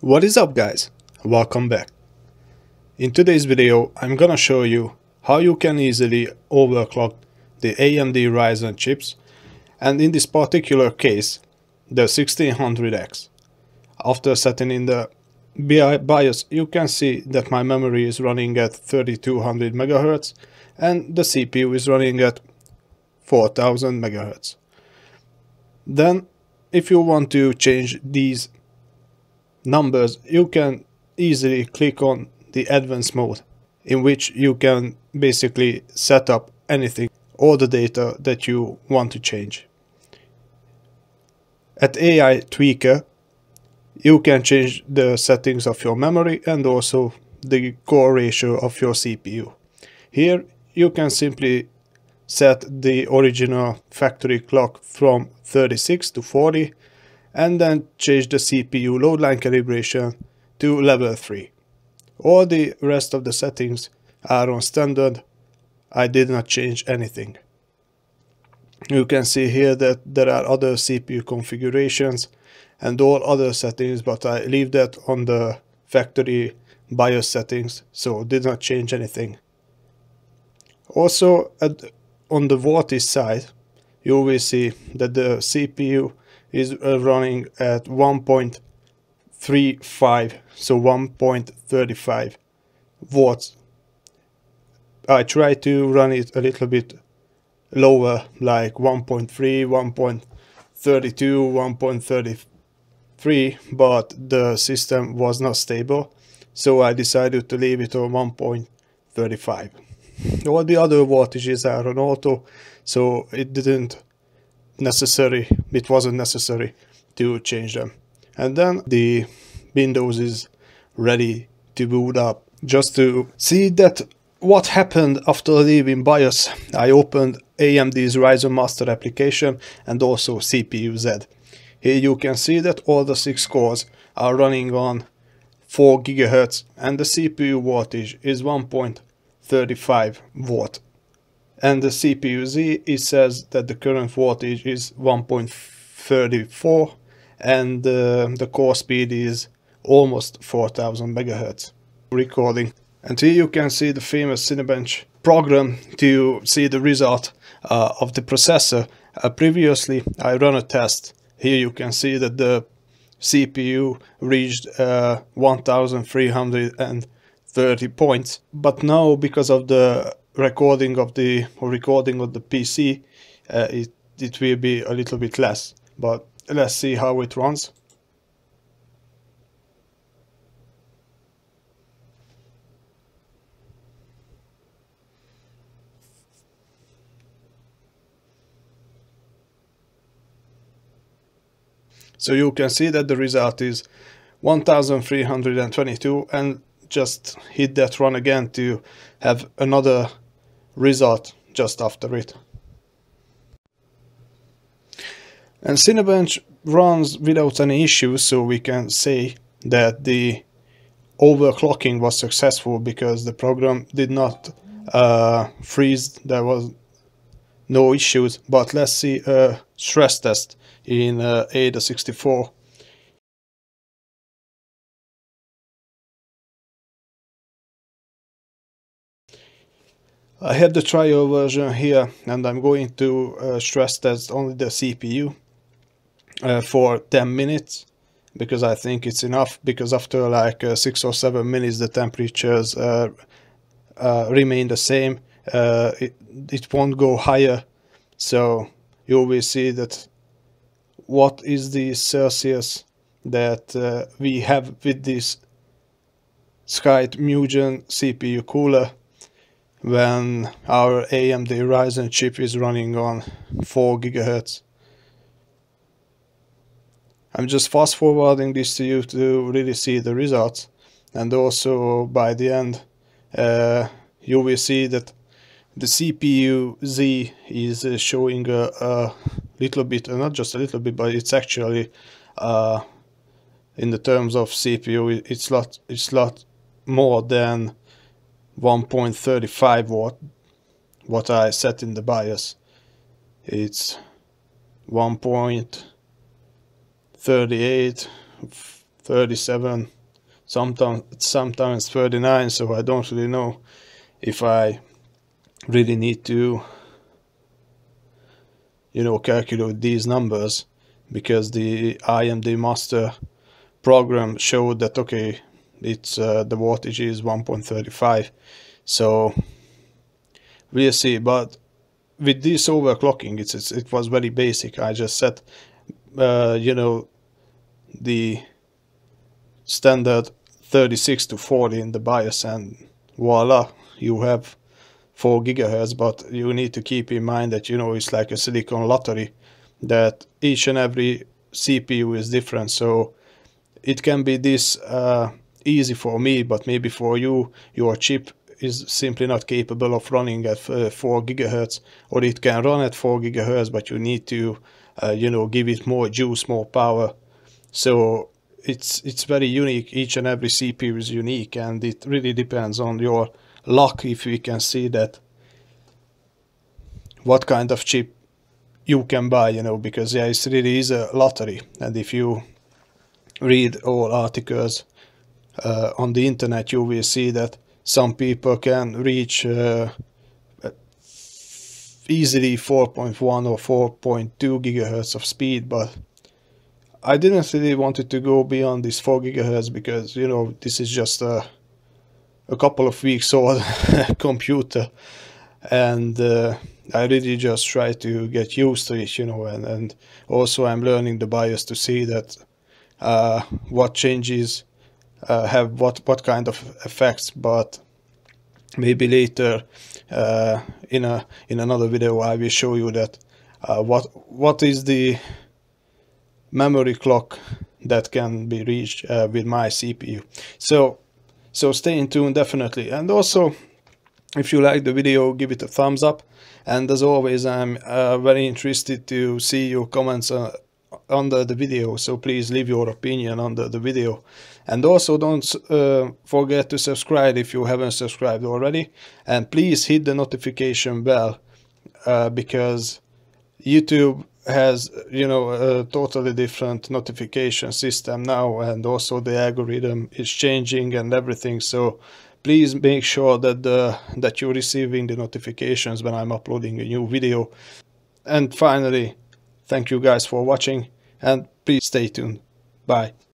What is up guys? Welcome back. In today's video I'm gonna show you how you can easily overclock the AMD Ryzen chips and in this particular case the 1600X. After setting in the BIOS you can see that my memory is running at 3200 MHz and the CPU is running at 4000 MHz. Then if you want to change these numbers, you can easily click on the advanced mode in which you can basically set up anything, all the data that you want to change. At AI Tweaker, you can change the settings of your memory and also the core ratio of your CPU. Here you can simply set the original factory clock from 36 to 40 and then change the CPU load line calibration to level 3. All the rest of the settings are on standard. I did not change anything. You can see here that there are other CPU configurations and all other settings, but I leave that on the factory BIOS settings, so did not change anything. Also, at, on the voltage side, you will see that the CPU is uh, running at 1.35 so 1.35 watts. I try to run it a little bit lower like 1.3 1.32 1.33 but the system was not stable so I decided to leave it on 1.35 all the other voltages are on auto so it didn't necessary it wasn't necessary to change them. And then the windows is ready to boot up. Just to see that what happened after leaving BIOS I opened AMD's Ryzen Master application and also CPU Z. Here you can see that all the six cores are running on 4 GHz and the CPU voltage is 1.35 watt and the CPU-Z it says that the current voltage is 1.34 and uh, the core speed is almost 4000 megahertz. Recording. And here you can see the famous Cinebench program to see the result uh, of the processor. Uh, previously I run a test. Here you can see that the CPU reached uh, 1330 points. But now because of the recording of the recording of the PC, uh, it, it will be a little bit less. But let's see how it runs. So you can see that the result is 1322 and just hit that run again to have another result just after it. And Cinebench runs without any issues, so we can say that the overclocking was successful because the program did not uh, freeze, there was no issues, but let's see a stress test in uh, AIDA64 I have the trial version here and I'm going to uh, stress test only the CPU uh, for 10 minutes because I think it's enough because after like uh, 6 or 7 minutes the temperatures uh, uh, remain the same uh, it, it won't go higher. So you will see that what is the Celsius that we have with this Scythe Mugen CPU cooler when our AMD Ryzen chip is running on 4 gigahertz. I'm just fast forwarding this to you to really see the results and also by the end uh, you will see that the CPU Z is uh, showing a, a, little bit, uh, not just a little bit, but it's actually uh, in the terms of CPU, it's lot, it's lot more than 1.35 watt what I set in the BIOS it's 1.38 37 sometimes sometimes 39 so I don't really know if I really need to you know calculate these numbers because the AMD master program showed that okay it's uh, the voltage is 1.35 so we'll see but with this overclocking it's, it's it was very basic. I just set uh, you know the standard 36 to 40 in the BIOS and voila you have 4 gigahertz but you need to keep in mind that you know it's like a silicon lottery that each and every CPU is different. So it can be this uh, easy for me but maybe for you your chip is simply not capable of running at uh, 4 gigahertz or it can run at 4 gigahertz but you need to uh, you know give it more juice more power. So it's it's very unique. Each and every cpu is unique and it really depends on your luck if we can see that what kind of chip you can buy you know because yeah it really is a lottery. And if you read all articles uh, on the internet you will see that some people can reach uh, easily 4.1 or 4.2 gigahertz of speed but I didn't really wanted to go beyond this 4 gigahertz because you know this is just a, a couple of weeks old computer. And uh, I really just try to get used to it you know and, and also I'm learning the BIOS to see that uh, what changes uh, have what what kind of effects but maybe later uh, in a in another video I will show you that uh, what what is the memory clock that can be reached uh, with my CPU so so stay in tune definitely. And also if you like the video give it a thumbs up. And as always I'm uh, very interested to see your comments uh, under the video so please leave your opinion under the video. And also don't uh, forget to subscribe if you haven't subscribed already. And please hit the notification bell uh, because YouTube has you know a totally different notification system now and also the algorithm is changing and everything. So please make sure that the that you're receiving the notifications when I'm uploading a new video. And finally thank you guys for watching and please stay tuned. Bye